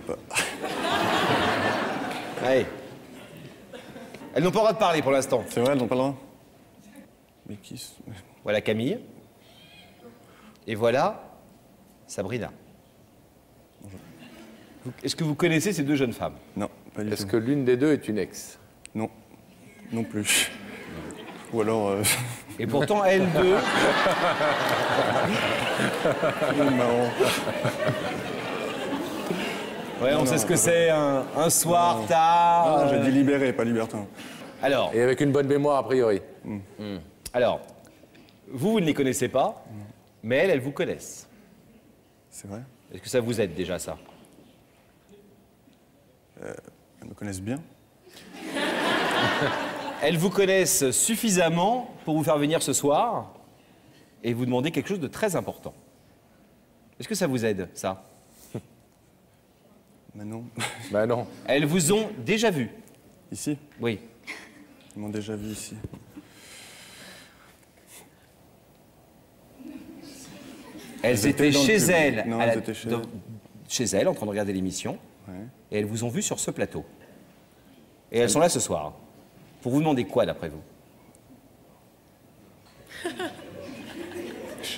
connais pas. Allez. Elles n'ont pas le droit de parler pour l'instant. C'est vrai, elles n'ont pas le droit Mais qui Voilà Camille. Et voilà Sabrina. Vous- Est-ce que vous connaissez ces deux jeunes femmes? Non, pas du Est-ce tout. que l'une des deux est une ex? Non, non plus. Ou alors, euh, Et pourtant, elles deux, c'est marrant. Ouais, on sait ce que c'est, un, un soir tard. Ah, j'ai euh, dit libéré, pas libertin. Alors, Et avec une bonne mémoire, a priori. alors, vous, vous ne les connaissez pas, mais elles, elles vous connaissent. C'est vrai Est-ce que ça vous aide déjà, ça? Elles me connaissent bien. Elles vous connaissent suffisamment pour vous faire venir ce soir et vous demander quelque chose de très important. Est-ce que ça vous aide, ça? Mais non. Ben non. Elles vous ont déjà vu. Ici Oui. Ils m'ont déjà vu ici. Elles Elles étaient chez elles. Non, la- elles étaient chez dans- elles. chez elles, en train de regarder l'émission. Ouais. Et elles vous ont vu sur ce plateau. Et elles sont là ce soir. Pour vous demander quoi, d'après vous?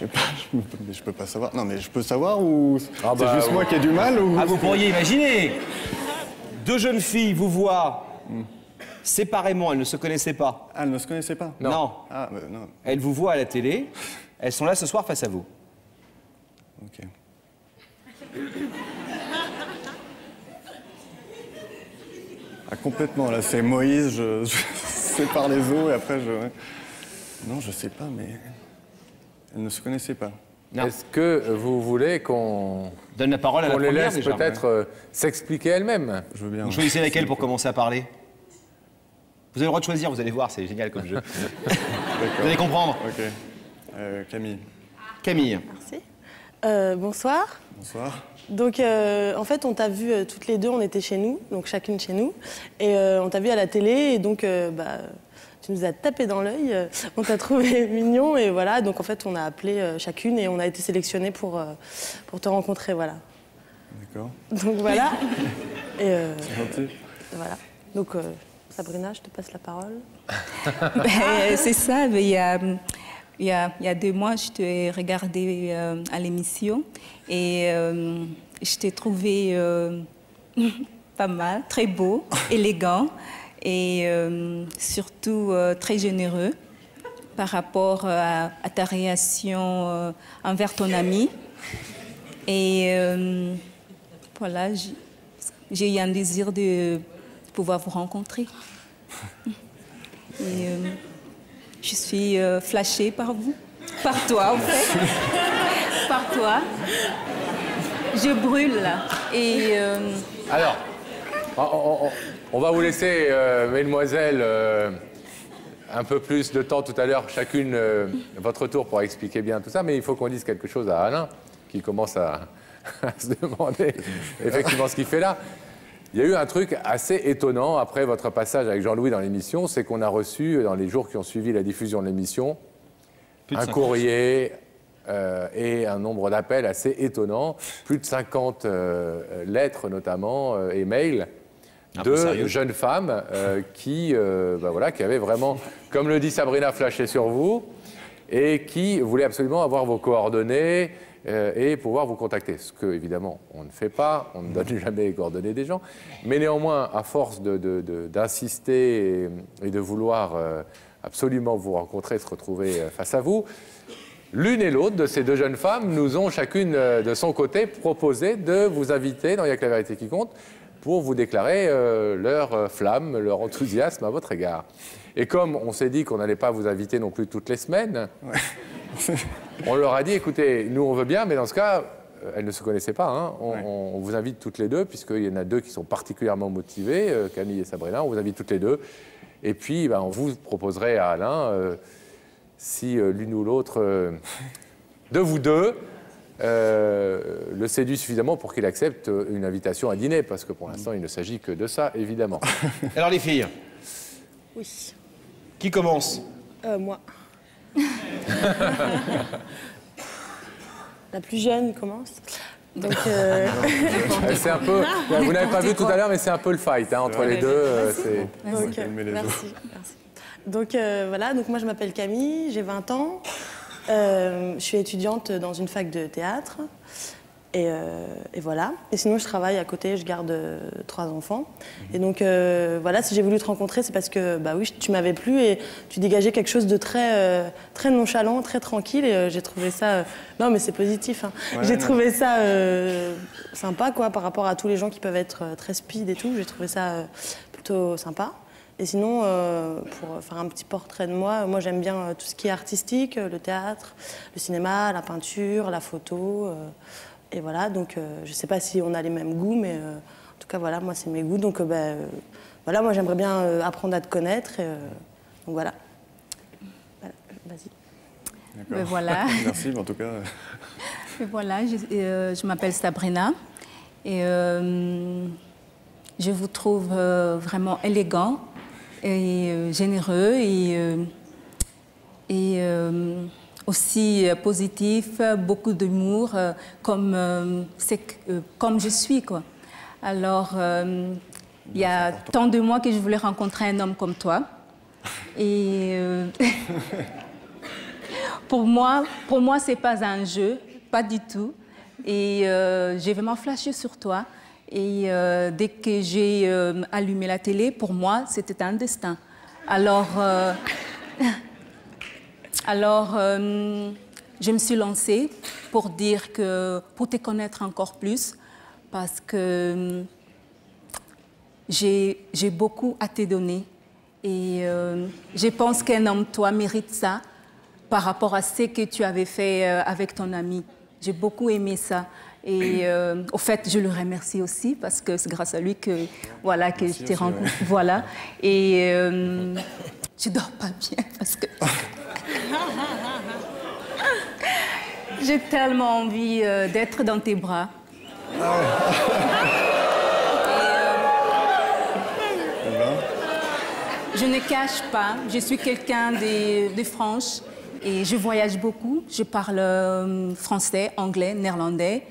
sais pas, je, mais je peux pas savoir. Non, mais je peux savoir ou Ah c'est bah, juste moi qui ai du mal ou Ah, vous pourriez imaginer Deux jeunes filles vous voient séparément, elles ne se connaissaient pas. Ah, elles ne se connaissaient pas Non. Ah, bah, non. Elles vous voient à la télé, elles sont là ce soir face à vous. Ok. Ah, complètement, là, c'est Moïse, je, je sépare les eaux et après je. Non, je sais pas, mais. Elles ne se connaissaient pas. Est-ce que vous voulez qu'on Donne la parole à la les première laisse peut-être euh, s'expliquer elles-mêmes? Je veux bien. Vous choisissez laquelle pour commencer à parler? Vous avez le droit de choisir, vous allez voir, c'est génial comme jeu. vous allez comprendre. Ok. Euh, Camille, Camille, Merci. Euh, bonsoir. bonsoir. Donc, euh, en fait, on t'a vu euh, toutes les deux, on était chez nous, donc chacune chez nous. Et euh, on t'a vu à la télé, et donc, euh, bah, tu nous as tapé dans l'œil. euh, on t'a trouvé mignon, et voilà. Donc, en fait, on a appelé euh, chacune, et on a été sélectionnés pour, euh, pour te rencontrer, voilà. D'accord. Donc, voilà. et euh, Gentil. voilà. Donc, euh, Sabrina, je te passe la parole. Ben, c'est ça, mais il y a, il y, a, il y a deux mois, je t'ai regardé euh, à l'émission et euh, je t'ai trouvé euh, pas mal, très beau, élégant et euh, surtout euh, très généreux par rapport à, à ta réaction euh, envers ton ami. Et euh, voilà, j'ai- eu un désir de pouvoir vous rencontrer. Euh, je suis euh, flashée par vous, par toi en fait, par toi. Je brûle euh, Alors, on, on- on- on va vous laisser, euh, mesdemoiselles, euh, un peu plus de temps tout à l'heure, chacune euh, votre tour pour expliquer bien tout ça, mais il faut qu'on dise quelque chose à Alain, qui commence à, à se demander effectivement ce qu'il fait là. Il y a eu un truc assez étonnant après votre passage avec Jean-Louis dans l'émission, c'est qu'on a reçu, dans les jours qui ont suivi la diffusion de l'émission, un 50. courrier euh, et un nombre d'appels assez étonnant, plus de 50 euh, lettres notamment euh, et mails de jeunes femmes euh, qui, euh, bah voilà, qui avaient vraiment, comme le dit Sabrina, flashé sur vous et qui voulaient absolument avoir vos coordonnées euh, et pouvoir vous contacter. Ce que, évidemment, on ne fait pas, on ne donne jamais les coordonnées des gens. Mais néanmoins, à force d'insister et, et de vouloir absolument vous rencontrer, se retrouver face à vous, L'une et l'autre de ces deux jeunes femmes nous ont chacune de son côté proposé de vous inviter dans Il n'y a que la vérité qui compte pour vous déclarer euh, leur euh, flamme, leur enthousiasme à votre égard. Et comme on s'est dit qu'on n'allait pas vous inviter non plus toutes les semaines, on leur a dit écoutez, nous on veut bien, mais dans ce cas, euh, elles ne se connaissaient pas. hein. On, Ouais. on- on vous invite toutes les deux, puisqu'il y en a deux qui sont particulièrement motivées, Camille et Sabrina. On vous invite toutes les deux. Et puis, ben, on vous proposerait à Alain, euh, si l'une ou l'autre euh, de vous deux euh, le séduit suffisamment pour qu'il accepte une invitation à dîner, parce que pour l'instant, il ne s'agit que de ça, évidemment. Alors les filles, Oui. qui commence? Euh, moi. La plus jeune commence. Donc, euh, C'est un peu, vous n'avez pas vu tout à l'heure, mais c'est un peu le fight hein, entre les deux. donc, merci, merci. Donc euh, voilà, donc moi je m'appelle Camille, j'ai 20 ans. Euh, je suis étudiante dans une fac de théâtre. Et, euh, et voilà. Et sinon, je travaille à côté, je garde euh, trois enfants. Et donc, euh, voilà, si j'ai voulu te rencontrer, c'est parce que, bah oui, tu m'avais plu et tu dégageais quelque chose de très, très nonchalant, très tranquille. Et j'ai trouvé ça. non, mais c'est positif. hein. Ouais, j'ai trouvé ça sympa, quoi, par rapport à tous les gens qui peuvent être très speed et tout. J'ai trouvé ça plutôt sympa. Et sinon, euh, pour faire un petit portrait de moi, moi j'aime bien euh, tout ce qui est artistique, euh, le théâtre, le cinéma, la peinture, la photo. euh, et voilà, donc euh, je ne sais pas si on a les mêmes goûts, mais euh, en tout cas, voilà, moi c'est mes goûts. Donc euh, bah, euh, voilà, moi j'aimerais bien euh, apprendre à te connaître. et, euh, donc voilà. Voilà, Vas-y. Ben voilà. Merci, mais en tout cas. euh, Et voilà, je, euh, je m'appelle Sabrina et euh, je vous trouve euh, vraiment élégant et euh, généreux et, euh, et euh, aussi positif, beaucoup d'humour, comme, comme je suis. Quoi. Alors, euh, il y a tant de mois que je voulais rencontrer un homme comme toi. Et euh, pour moi, pour moi, c'est pas un jeu, pas du tout. Et euh, j'ai vraiment flashé sur toi. Et euh, dès que j'ai euh, allumé la télé, pour moi, c'était un destin. Alors, euh, alors je me suis lancée pour dire que, pour te connaître encore plus, parce que j'ai beaucoup à te donner. Et je pense qu'un homme, toi, mérite ça par rapport à ce que tu avais fait avec ton ami. J'ai beaucoup aimé ça. Et euh, au fait, je le remercie aussi parce que c'est grâce à lui que, voilà, que je t'ai rencontré. Voilà. Et euh, je dors pas bien parce que. J'ai tellement envie euh, d'être dans tes bras. Je ne cache pas, je suis quelqu'un de, de franche et je voyage beaucoup. Je parle euh, français, anglais, néerlandais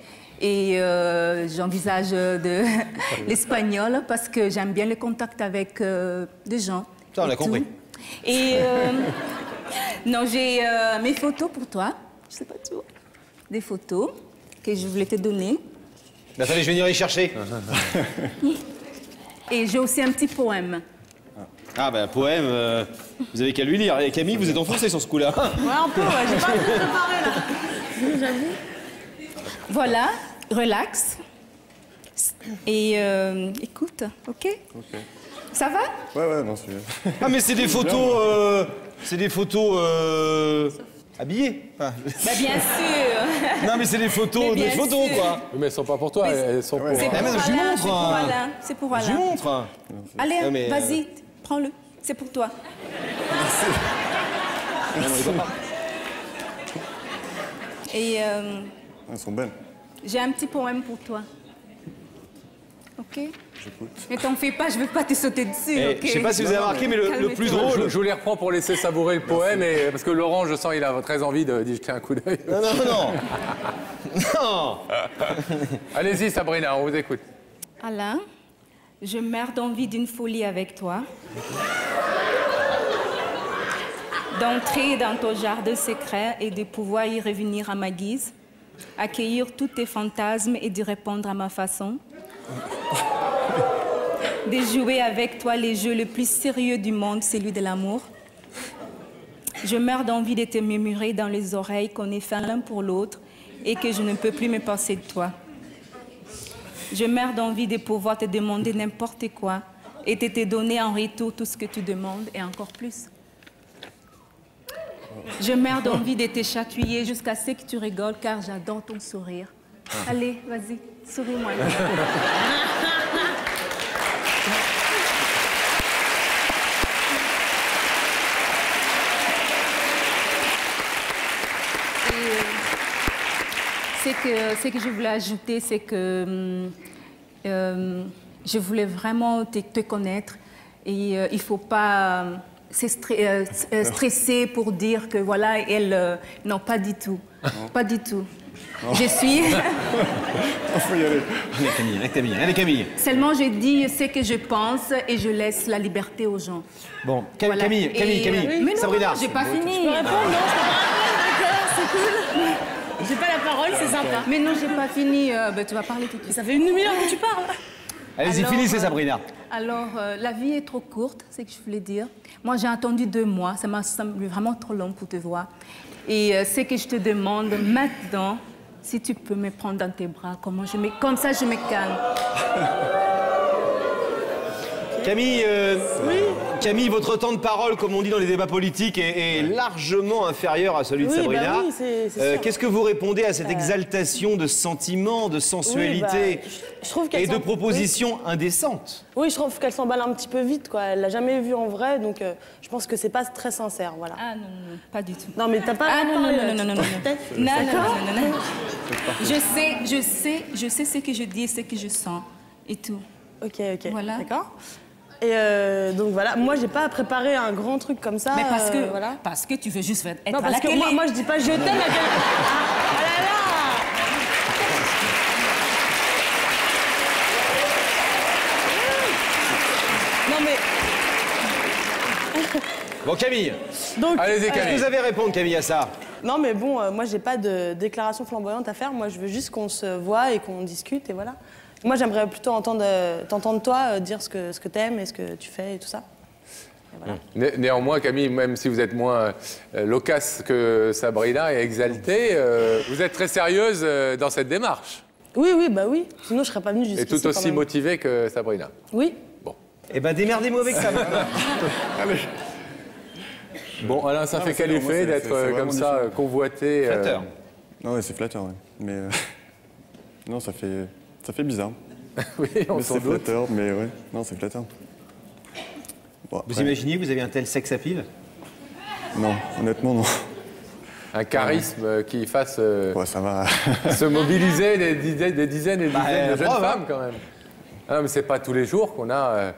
et euh, j'envisage de l'espagnol parce que j'aime bien le contact avec euh, des gens. Ça, on a compris. Et euh, non, j'ai mes photos pour toi. Je sais pas tout. Des photos que je voulais te donner. Attendez, je vais venir les chercher. Et j'ai aussi un petit poème. Ah, bah, poème, euh, vous avez qu'à lui lire. Et Camille, vous êtes enfoncé sur ce coup-là. Ouais, un peu, ouais, j'ai pas tout préparé là. Voilà, relax. Et euh, écoute, ok Ok. Ça va? Ouais, ouais, non, c'est. Ah, mais c'est des photos. euh, c'est des photos. euh, habillées. Enfin, bah, Bien sûr. non, mais c'est des photos, des bien photos, sûr. quoi. Mais elles sont pas pour toi, Mais- elles sont pour. C'est pour non, je lui Alain, c'est pour hein. Alain, C'est pour Je montre. hein. Allez, euh, vas-y, prends-le. C'est pour toi. Et euh, Elles sont belles. j'ai un petit poème pour toi. Ok? J'écoute. Mais t'en fais pas, je veux pas te sauter dessus. Eh, ok? Je sais pas si vous avez remarqué, mais le, le plus Calme-toi. Je, drôle. je vous les reprends pour laisser savourer le poème, et, parce que Laurent, je sens, il a très envie de- d'y jeter un coup d'œil. Non, non, non. non. Allez-y, Sabrina, on vous écoute. Alain, je meurs d'envie d'une folie avec toi. D'entrer dans ton jardin secret et de pouvoir y revenir à ma guise. Accueillir tous tes fantasmes et d'y répondre à ma façon. De jouer avec toi les jeux le plus sérieux du monde, celui de l'amour. Je meurs d'envie de te murmurer dans les oreilles qu'on est fait l'un pour l'autre et que je ne peux plus me passer de toi. Je meurs d'envie de pouvoir te demander n'importe quoi et de te donner en retour tout ce que tu demandes et encore plus. Je meurs d'envie de te chatouiller jusqu'à ce que tu rigoles car j'adore ton sourire. Allez, vas-y, souris-moi. que, ce que je voulais ajouter, c'est que hum, euh, je voulais vraiment te, te connaître et euh, il ne faut pas euh, euh, euh, stresser pour dire que voilà, elle. euh, non, pas du tout. Pas du tout. Je suis. Il faut y aller. Allez Camille, allez Camille, allez Camille. Seulement, je dis ce que je pense et je laisse la liberté aux gens. Bon, Cam- Voilà. Camille, Camille, Et, Camille, euh, Mais non, Sabrina. j'ai pas fini. Je peux répondre Non, je peux pas répondre, d'accord, c'est cool. J'ai pas la parole, c'est sympa. Mais non, j'ai pas fini. euh, ben, tu vas parler tout de suite. Ça fait une demi-heure que tu parles. Allez-y, Alors, finissez euh, Sabrina. Alors, euh, la vie est trop courte, c'est ce que je voulais dire. Moi, j'ai attendu deux mois, ça m'a semblé vraiment trop long pour te voir. Et euh, ce que je te demande maintenant, si tu peux me prendre dans tes bras, comment je me... comme ça je me calme. Camille, euh, Camille, votre temps de parole, comme on dit dans les débats politiques, est, est largement inférieur à celui de Oui, Sabrina. bah oui, Euh. Qu'est-ce que vous répondez à cette exaltation de sentiments, de sensualité Oui, bah, je- je trouve qu'elle et de propositions indécentes Oui, je trouve qu'elle s'emballe un petit peu vite, quoi. Elle l'a jamais vu en vrai, donc euh, je pense que c'est pas très sincère, voilà. Ah non, non, non, pas du tout. Non, mais t'as pas. Ah non, non, non, non, non, non, non. Non, non, D'accord non, non, non, non. Je sais, je sais, je sais ce que je dis et ce que je sens et tout. Ok, ok. Voilà. D'accord. Et euh, donc voilà, moi j'ai pas préparé un grand truc comme ça. Mais parce que, euh, voilà. parce que tu veux juste être Non, à parce la que télé. moi, moi je dis pas je t'aime à quelqu'un. Ah, oh là là Non mais Bon, Camille, donc Allez-y, que Camille. vous avez répondre, Camille, à ça? Non mais bon, euh, moi j'ai pas de déclaration flamboyante à faire. Moi je veux juste qu'on se voit et qu'on discute et voilà. Moi j'aimerais plutôt entendre euh, t'entendre toi euh, dire ce que ce que t'aimes et ce que tu fais et tout ça. Voilà. Né- Néanmoins, Camille, même si vous êtes moins euh, loquace que Sabrina et exaltée, euh, vous êtes très sérieuse euh, dans cette démarche. Oui oui bah oui. Sinon je serais pas venue jusqu'ici. Et tout aussi motivée que Sabrina. Oui. Eh ben, démerdez-moi avec ça. Bon, Alain, ça Non, fait quel effet d'être comme ça, euh, convoité euh, Flatteur. Non, ouais, c'est flatteur, ouais. Mais euh, non, ça fait, ça fait bizarre. Oui, on c'est flatteur, mais ouais. Non, c'est flatteur. Bon, Vous imaginez, vous avez un tel sex appeal? Non, honnêtement, non. Un charisme euh, qui fasse euh, Ouais, ça va. se mobiliser des dizaines, des dizaines et des Bah, dizaines de euh, jeunes hein. femmes quand même. Ah, mais c'est pas tous les jours qu'on a euh,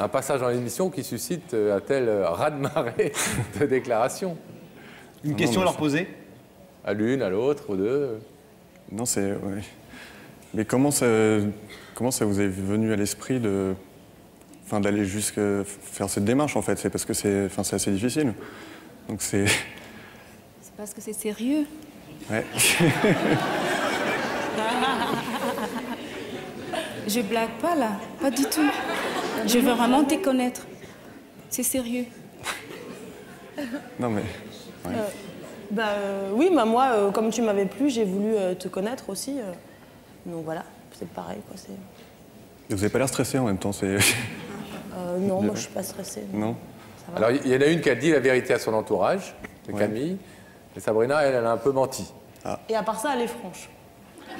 un passage dans l'émission qui suscite euh, un tel euh, raz-de-marée de déclarations. Une non, question à leur poser? À l'une, à l'autre, aux deux. non, c'est. ouais. Mais comment ça, comment ça vous est venu à l'esprit de. Enfin, d'aller jusqu'à faire cette démarche, en fait? C'est parce que c'est enfin, c'est assez difficile. Donc c'est. C'est parce que c'est sérieux. Ouais. Je blague pas là, pas du tout. Je veux vraiment te connaître. C'est sérieux. Non, mais. ouais. Bah euh, oui, bah moi, euh, comme tu m'avais plu, j'ai voulu euh, te connaître aussi. Donc voilà, c'est pareil quoi. c'est- Vous n'avez pas l'air stressé en même temps, c'est. Euh, non, moi je suis pas stressée. non Alors, il y en a une qui a dit la vérité à son entourage, de Ouais. Camille. Et Sabrina, elle, elle a un peu menti. Et à part ça, elle est franche.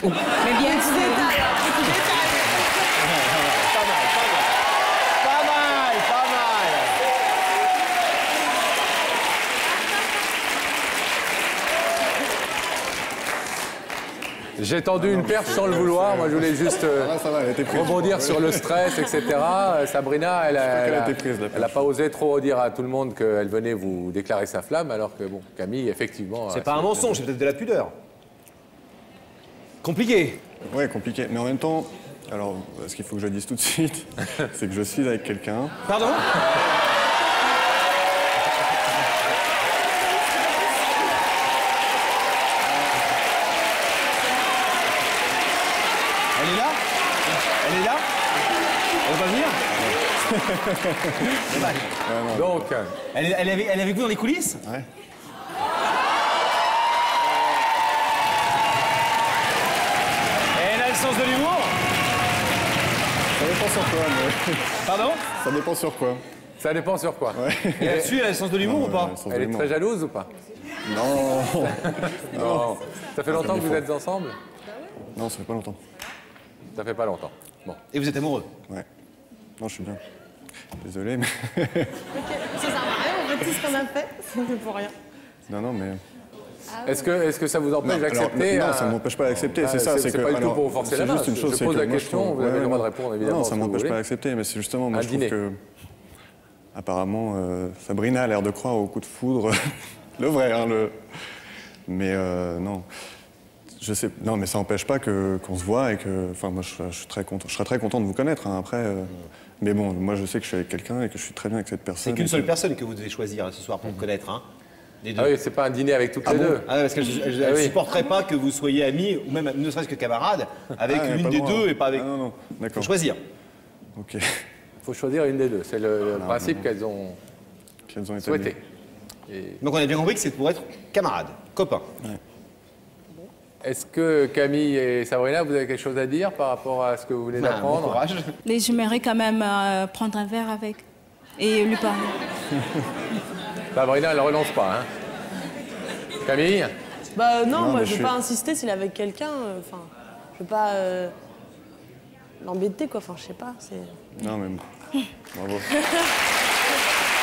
Mais bien sûr. Pas mal, pas mal J'ai tendu une perche sans le vouloir. Moi, je voulais juste euh, Ah, ça va, elle a été prise. rebondir sur le stress, etc. Euh, Sabrina, elle crois a, qu'elle a elle a- été prise, la elle a pas osé trop dire à tout le monde qu'elle venait vous déclarer sa flamme, alors que, bon, Camille, effectivement... C'est a- pas un mensonge, c'est peut-être de la pudeur. Compliqué. Ouais, compliqué. Mais en même temps, alors, ce qu'il faut que je dise tout de suite, c'est que je suis avec quelqu'un. Pardon Elle est là Elle est là Elle va venir Dommage. Donc, euh, elle, est, elle, est avec, elle est avec vous dans les coulisses? Ouais. Et elle a le sens de l'humour? Ça dépend sur quoi, mais. Pardon? Ça dépend sur quoi. ça dépend sur quoi. Et là-dessus, elle a le sens de l'humour ou pas Elle est très jalouse ou pas? Non Non. Ça fait longtemps que vous êtes ensemble? Non, ça fait pas longtemps. Ça fait pas longtemps. Bon. Et vous êtes amoureux? Ouais. Non, je suis bien. Désolé, mais. Ça sert à rien, en fait, tout ce qu'on a fait, c'est pour rien. Non, non, mais. Est-ce que, est que ça vous empêche d'accepter non, euh, ça ne m'empêche pas d'accepter, ah, c'est ça. c'est- pas du tout pour vous forcer la c'est main, juste une chose, je pose que la question, trouve- vous avez ouais, le droit de répondre, évidemment, Non, ça ne m'empêche pas d'accepter, mais c'est justement, moi, Un je trouve dîner. que. Apparemment, euh, Sabrina a l'air de croire au coup de foudre. le vrai, hein, le. Mais euh, non. Je sais, non, mais ça n'empêche pas que- qu'on se voit et que, enfin, moi, je, je suis très content, je serais très content de vous connaître. hein, après, euh, mais bon, moi, je sais que je suis avec quelqu'un et que je suis très bien avec cette C'est personne. qu'une et seule que- personne que vous devez choisir hein, ce soir pour me connaître. Hein, les deux. Ah oui, c'est pas un dîner avec toutes les deux. Ah parce que je ne Ah oui. supporterais pas que vous soyez amis, ou même ne serait-ce que camarades, avec Ah, l'une des droit. deux et pas avec. Ah, non, non, Faut d'accord. choisir. Ok. Il faut choisir une des deux. C'est le, le principe qu'elles ont Qu'elles ont établi. souhaité. Et Donc on a bien compris que c'est pour être camarades, copains. Est-ce que Camille et Sabrina, vous avez quelque chose à dire par rapport à ce que vous venez Ben, bon d'apprendre courage. Mais j'aimerais quand même euh, prendre un verre avec et lui parler. Sabrina, elle ne relance pas. Hein. Camille Bah non, Non, moi mais je veux suis- pas insister s'il est avec quelqu'un. euh, Enfin, je veux pas euh, l'embêter quoi. Enfin, je sais pas. C'est. Non, mais bon. bravo.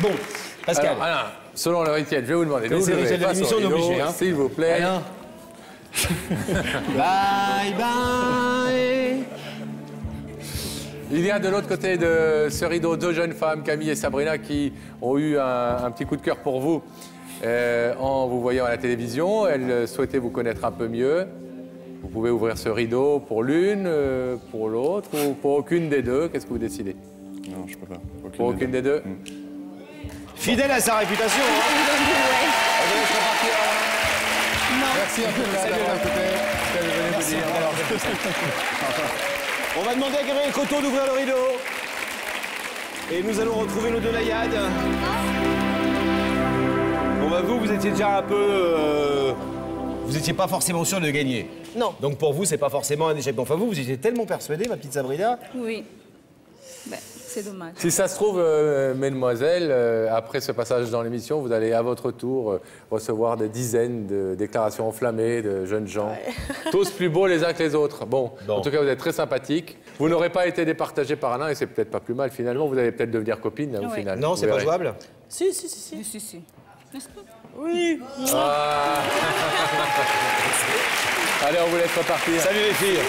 Bon, Pascal. Alors, Alain, selon le rituel, je vais vous demander c'est le rituel de l'émission, on hein. S'il vous plaît. Alain. bye bye. Il y a de l'autre côté de ce rideau deux jeunes femmes, Camille et Sabrina, qui ont eu un, un petit coup de cœur pour vous euh, en vous voyant à la télévision. Elles souhaitaient vous connaître un peu mieux. Vous pouvez ouvrir ce rideau pour l'une, euh, pour l'autre ou pour aucune des deux. Qu'est-ce que vous décidez? Non, je peux pas. Aucune Pour aucune des deux Fidèle à sa réputation. hein. On. Merci en tout cas d'avoir écouté va demander à Gabriel Coteau d'ouvrir le rideau. Et nous allons retrouver nos deux naïades. Bon bah vous, vous étiez déjà un peu... euh, vous n'étiez pas forcément sûr de gagner. Non. Donc pour vous, c'est pas forcément un échec. Bon, Enfin vous, vous étiez tellement persuadée, ma petite Sabrina. Oui. Ben, c'est dommage. Si ça se trouve, euh, mesdemoiselles, euh, après ce passage dans l'émission, vous allez à votre tour euh, recevoir des dizaines de déclarations enflammées de jeunes gens, tous plus beaux les uns que les autres. Bon, Bon. en tout cas, vous êtes très sympathiques. Vous n'aurez pas été départagé par Alain et c'est peut-être pas plus mal finalement. Vous allez peut-être devenir copine hein, au final. Non, c'est pas jouable. Si, si, si, si. N'est-ce pas? Oui. Ah. Allez, on vous laisse repartir. Salut les filles.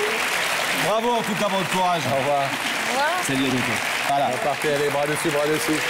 Bravo en tout cas pour votre courage. Au revoir. Salut à bientôt. Voilà. Repartez, allez, bras dessus, bras dessus.